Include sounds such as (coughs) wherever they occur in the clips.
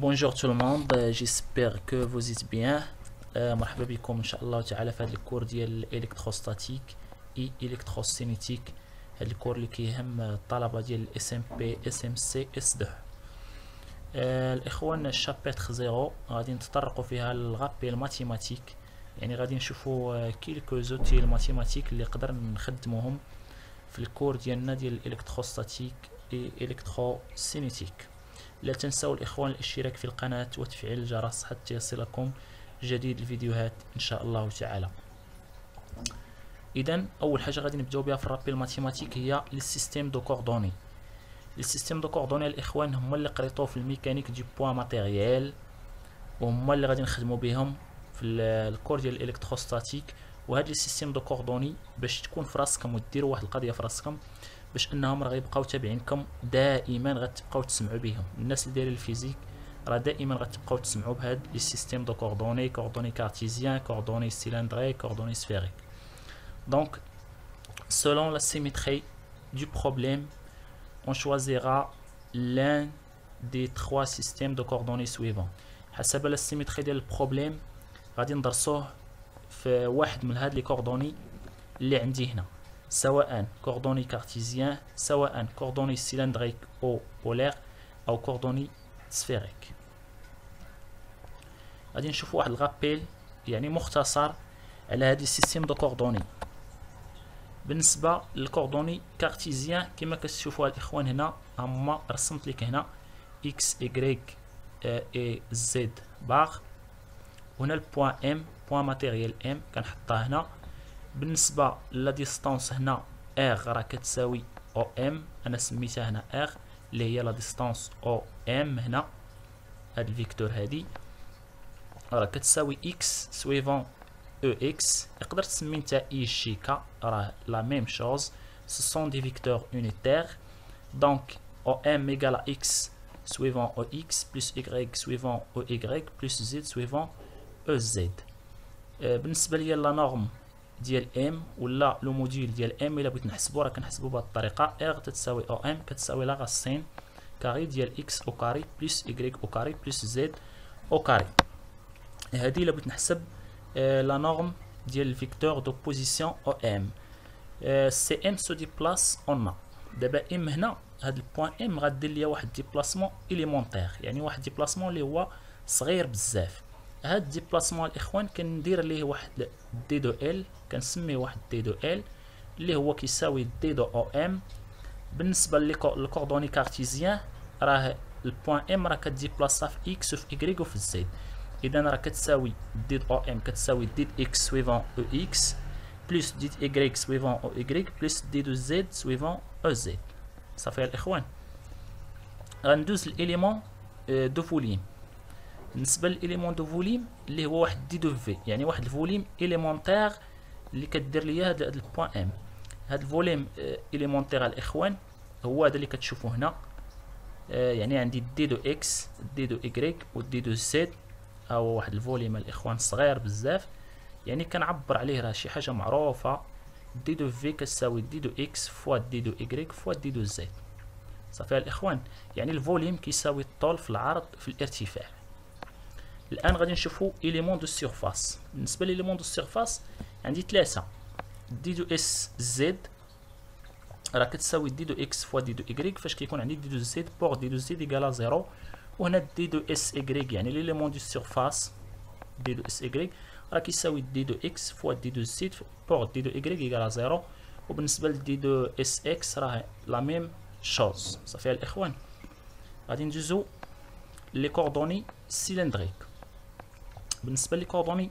Euh, j'espère que vous êtes bien. آه، مرحبا بكم ان شاء الله تعالى في هذا ال cours ديال ال électrostatique et électrocinétique هذا ال cours اللي كيهم الطلبه ديال اس ام بي اس ام سي اس 2 آه، الاخوان ال chapitre zéro غادي نتطرقوا فيها لل rappels mathématiques يعني غادي نشوفوا quelques outils mathématiques اللي نقدر نخدموهم في ال cours ديالنا ديال ال électrostatique et électrocinétique لا تنسوا الإخوان الاشتراك في القناة وتفعيل الجرس حتى يصلكم جديد الفيديوهات إن شاء الله تعالى. اذا أول حاجة غادي نبدأو بها في ال rappels mathématiques هي les systèmes de coordonnées. les systèmes de coordonnées الإخوان هما اللي قريتو في ال mécanique du point matériel وهما اللي غادي نخدموا بهم في ال cours ديال ال électrostatique. وهاد les systèmes de coordonnées باش تكون في راسكم وديروا واحد القضية في راسكم. باش انهم راه غيبقاو تابعينكم دائما غتبقاو تسمعوا بهم. الناس اللي دايرين ال physique راه دائما غتبقاو تسمعوا بهاد les systèmes de coordonnées coordonnées cartésiennes coordonnées cylindriques coordonnées sphériques. donc selon la symétrie du problème on choisira l'un des trois systèmes de coordonnées suivants. حسب ال symétrie ديال ال problème غادي ندرسوه في واحد من هاد les coordonnées اللي عندي هنا. سواء coordonnées cartésiennes سواء coordonnées cylindriques ou polaires أو coordonnées sphériques. غادي نشوفوا واحد ال rappel يعني مختصر على هذه ال systèmes de coordonnées. بالنسبة لل coordonnées cartésiennes كما كتشوفوا الإخوان هنا هما رسمت لك هنا إكس ايغريك اي زد باغ هنا البوان ام بوان ماتيريال ام كنحطها هنا. بالنسبه لا ديستونس هنا ار راه كتساوي او ام انا سميتها هنا ار اللي هي لا ديستونس او ام هنا هاد الفيكتور هادي راه كتساوي اكس سويفون او اكس تقدر تسمي نتا اي شيكا راه لا ميم شوز سو سون دي فيكتور unitaires دونك او ام ايكال اكس سويفون او اكس بلس y سويفون او y بلس z سويفون او زد بالنسبه ليا لا نورم ديال ام ولا لو موديل ديال ام إلا بغيت نحسبو راه كنحسبو بهاد الطريقة. ار تتساوي أو ام كتساوي لا غاسين كاري ديال إكس أو كاري بلس y أو كاري بلس زد أو كاري هادي إلا بغيت نحسب لا نورم ديال الفيكتور دو بوزيسيون أو ام سي ام سو ديبلاس اون دابا ام هنا هاد البوان ام غدير ليا واحد ديبلاسمون اليمونتير يعني واحد ديبلاسمون اللي هو صغير بزاف. هاد ديبلاسمون الاخوان كندير ليه واحد دي دو ال كنسميه واحد دي دو ال اللي هو كيساوي دي دو او ام بالنسبه للكوردوني كارتيزيان راه البوان ام راه كديبلاصا في اكس وفي ايكغيك وفي زد اذا راه كتساوي دي او ام كتساوي دي اكس سويفون او اكس بلس دي ايكغيك سويفون او ايكغيك بلس دي دو زد سويفون او زد صافي الاخوان غندوز الاليمون دو فوليم بالنسبة للإليمون دو فوليم اللي هو واحد دي دو في يعني واحد الفوليم إليمونتير اللي كدير ليا هاد البوان إم. هاد الفوليم إليمونتير الإخوان هو هذا اللي كتشوفوا هنا. يعني عندي دي دو إكس دي دو ايكغيك ودي دو زد هو واحد ال volume الإخوان صغير بزاف. يعني كنعبر عليه راه شي حاجة معروفة. d de V كتساوي d de x fois d de y fois d de z صافي الإخوان يعني ال volume كيساوي الطول في العرض في الارتفاع. الان غادي نشوفوا اليمون دو سيرفاس بالنسبه لليمون دو سيرفاس عندي ثلاثه دي دو اس زد راه كتساوي دي دو اكس فوا دي دو ايكغيك فاش كيكون عندي دي دو زد بور دي دو زد ايكالا زيرو وهنا دي دو اس ايكغيك يعني ليليمون دو سيرفاس دي دو اس ايكغيك راه كيساوي دي دو اكس فوا دي دو زد بور دي دو ايكغيك ايكالا زيرو وبالنسبه لدي دو اس اكس راه لا ميم شوز صافي الاخوان غادي ندوزو لي كوردوني سيلندريك بالنسبة les coordonnées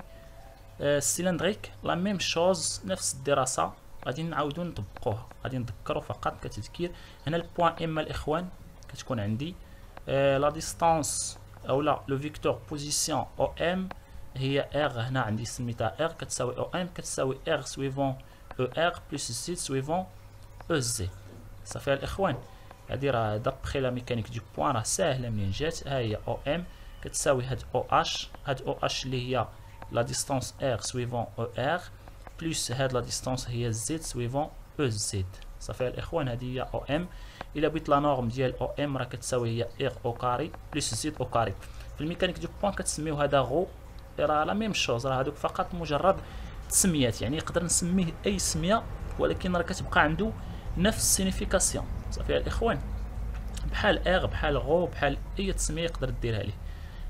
cylindriques la même chose نفس الدراسة. غادي نعاودو نطبقوها. غادي نذكروا فقط كتذكير هنا ال point M الإخوان كتكون عندي la distance أو لا le vecteur position OM هي R هنا عندي سميتها R كتساوي OM كتساوي R suivant UR plus Z suivant UZ. صافي الإخوان هادي راه d'après la mécanique du point راه ساهلة منين جات ها هي OM. كتساوي هاد أو اش. هاد أو اش اللي هي la distance R suivant UR plus هاد la distance هي Z suivant UZ صافي الاخوان هادي هي OM إلا بغيت la norme ديال OM راه كتساوي هي R au carré plus Z au carré في ال mécanique du point كتسميو هذا rho راه la même chose راه هادوك فقط مجرد تسميات يعني نقدر نسميه أي سمية ولكن راه كتبقى عنده نفس ال signification صافي الاخوان بحال R بحال rho بحال أي تسمية يقدر ديرها ليه.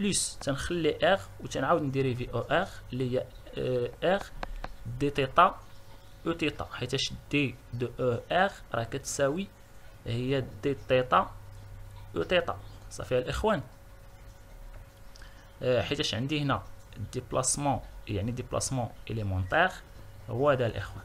plus تنخلي R و تنعاود نديريفي UR اللي هي R d thêta U thêta حيتاش d de UR راه كتساوي هي d thêta U thêta صافي الإخوان. حيتاش عندي هنا déplacement يعني déplacement élémentaire هو هذا الإخوان.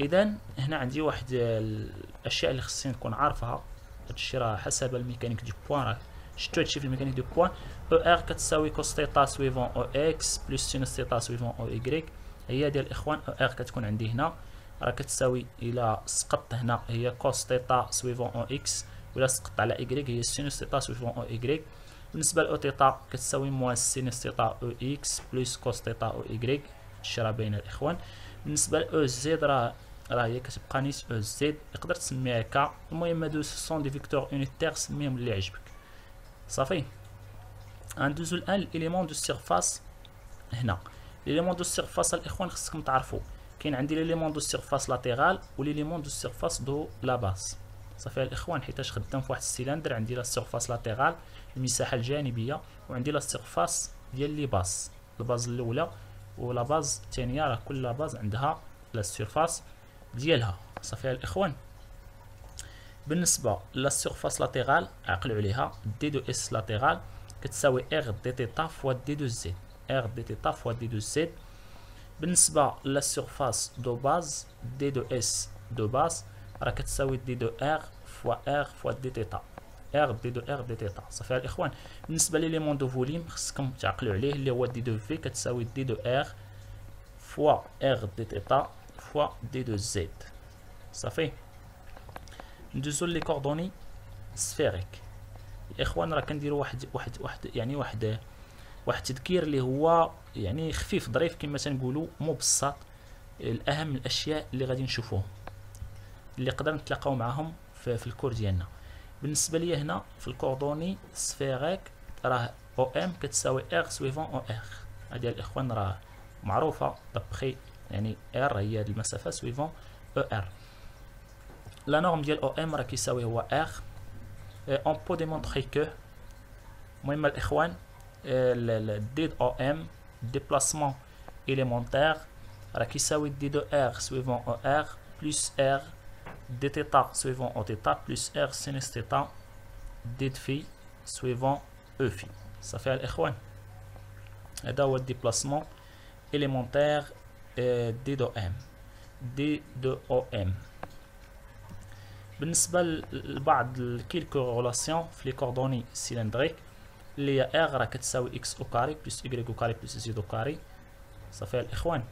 اذا هنا عندي واحد الأشياء اللي خصني نكون عارفها. هادشي راه حسب الميكانيك دو بوان راه شفتو هادشي في الميكانيك دو بوان او ار كتساوي كوس تيتا سويفون او اكس بلس سينوس تيتا سويفون او ايكغيك هي ديال الاخوان او ار كتكون عندي هنا راه كتساوي الى سقطت هنا هي كوس تيتا سويفون او اكس ولا سقطت على ايكغيك هي سينوس تيتا سويفون او ايكغيك بالنسبه لاو تيتا كتساوي موان سينوس تيتا او اكس بلس كوس تيتا او ايكغيك هادشي راه باين الاخوان بالنسبه لاو زد راه راه هي كتبقى نيس او زد تقدر تسميها هكا المهم هادو سون دي فيكتور يونيتير سميهم اللي عجبك صافي. غندوزو الان ليليمون دو سيرفاس هنا. ليليمون دو سيرفاس الاخوان خصكم تعرفوا كاين عندي ليليمون دو سيرفاس لاتيرال و ليليمون دو سيرفاس دو لا باس. صافي الاخوان حيتاش خدام في واحد السيلندر عندي لا سيرفاس لاتيرال المساحة الجانبية وعندي لا سيرفاس ديال لي باس. الباز الاولى ولا باز الثانية راه كل باز عندها لا سيرفاس ديالها. صافي الاخوان. بالنسبه للسيرفاس لاتيرال عقلوا عليها دي دو اس لاتيرال كتساوي ار دي تيتا فوا دي دو زد ار دي تيتا فوا دي دو زد بالنسبه للسيرفاس دو باز دي دو اس دو باز راه كتساوي دي دو ار فوا ار فوا دي تيتا ار دي دو ار دي تيتا صافي الاخوان بالنسبه ليليمون دو فوليم خصكم تعقلوا عليه اللي هو دي دو في كتساوي دي دو ار فوا ار دي تيتا فوا دي دو زد صافي ندوزو لي كوردوني سفيريك. الاخوان راه كنديروا واحد واحد واحد يعني واحد واحد التذكير اللي هو يعني خفيف ظريف كما تنقولوا مبسط. الأهم الأشياء اللي غادي نشوفوهم اللي قدر نتلاقاو معاهم في, في ال cours ديالنا. بالنسبة لي هنا في ال coordonnées sphériques راه OM كتساوي R suivant UR هذه الاخوان راه معروفة d'après يعني R هي المسافة suivant UR لا نورم ديال او ام راه كيساوي هو ار اون بو ديمونطري كو المهم الاخوان دي دو او ام ديبلاسمون élémentaire راه كيساوي دي دو ار سويفون او ار بلس ار دي تيتا سويفون او تيتا بلس ار سينس تيتا دي دو في سويفون او في صافي الاخوان هذا هو الديبلاسمون élémentaire دي دو ام دي دو او ام بالنسبة لبعض الكيلكو غولاسيون في لي كوردوني سيلندريك اللي هي R راه كتساوي x au carré plus y au carré plus z au carré. صافي الإخوان.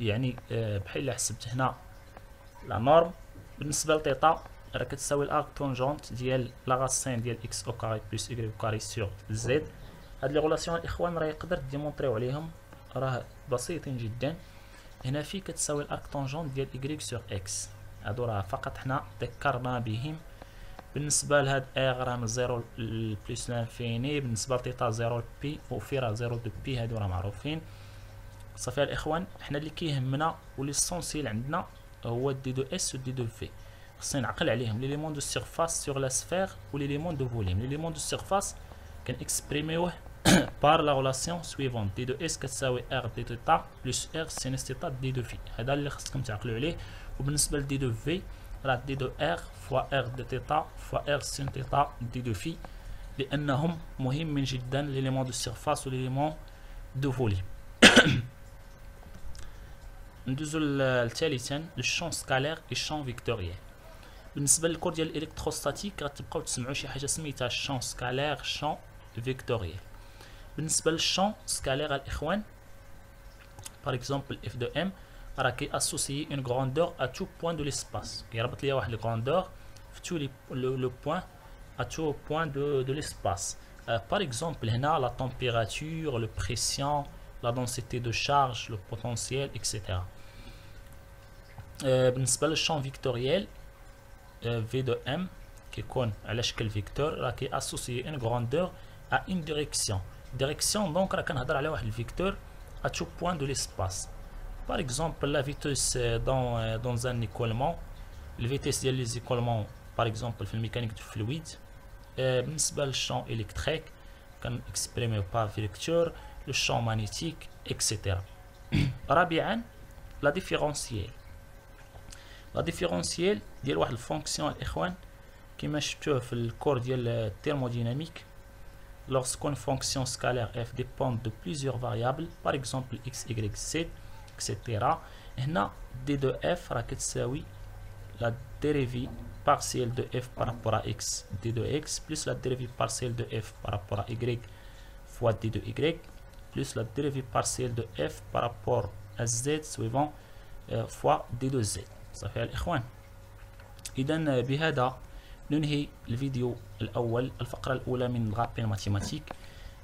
يعني آه، بحال حسبت هنا la norme بالنسبة ل thêta راه كتساوي ال arc tangente ديال la racine ديال x au carré plus y au carré sur z هاد les relations الاخوان راه يقدر ديمونطريو عليهم راه بسيطين جدا. هنا phi كتساوي ال arc tangente ديال y sur x هادو راه فقط حنا ذكرنا بهم. بالنسبة لهاد R راه من zéro plus l'infini بالنسبة ل thêta zéro pi و phi راه zéro deux pi هادو راه معروفين. صافي الإخوان حنا اللي كيهمنا واللي essentiel عندنا هو d de S و d de V خصني نعقل عليهم. l'élément de surface sur la sphère و l'élément de volume. l'élément de surface كان اكسبريميوه par la relation suivante d de S كتساوي R d thêta plus R sinus thêta d de phi هذا اللي خصكم تعقلوا عليه. وبالنسبه لدي دو في راه دي دو ار فوا ار دي تيتا فوا ار سين تيتا دي دو في لانهم مهمين جدا ليليمون دو سيرفاس وليليمون دو فوليم (coughs) ندوزو لثالثا الشون سكالير الشون فيكتوريال بالنسبه للكور ديال الالكتروستاتيك غتبقاو تسمعوا شي حاجه سميتها شون سكالير شون فيكتوريال بالنسبه للشون سكالير الاخوان par exemple f de m راه كي اسوسيي اون غراندور ا تو بوين دو ليسباس كيربط ليا واحد الغراندور في تو لو بوين ا تو بوين دو دو ليسباس par exemple هنا لا température le pression la densité de charge le potentiel etc بالنسبه للشون فيكتوريال في دو ام كيكون على شكل فيكتور راه كي اسوسيي اون غراندور ا اون ديريكسيون ديريكسيون دونك راه كنهضر على واحد الفيكتور à tout point de l'espace. Par exemple, la vitesse dans, dans un écoulement, la vitesse des écoulements, par exemple, la mécanique du fluide, le champ électrique, exprimé par vecteur, le champ magnétique, etc. (clears throat) رابعا la différentielle la différentielle ديال واحد الفونكسيون الاخوان كما شفتوه في الكور ديال الترموديناميك lorsqu'une fonction scalaire f dépend de plusieurs variables par exemple x, y, z etc هنا d de f راه كتساوي la dérivée partielle de f par rapport à x d de x plus la dérivée partielle de f par rapport à y fois d de y plus la dérivée partielle de f par rapport à z suivant euh, fois d de z صافي يا الاخوان اذا بهذا ننهي الفيديو الأول الفقرة الأولى من الغابين ماتيماتيك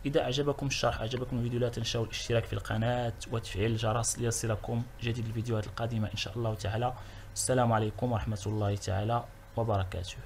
إذا أعجبكم الشرح أعجبكم الفيديو لا تنسوا الاشتراك في القناة وتفعيل الجرس ليصلكم جديد الفيديوهات القادمة إن شاء الله تعالى. السلام عليكم ورحمة الله تعالى وبركاته.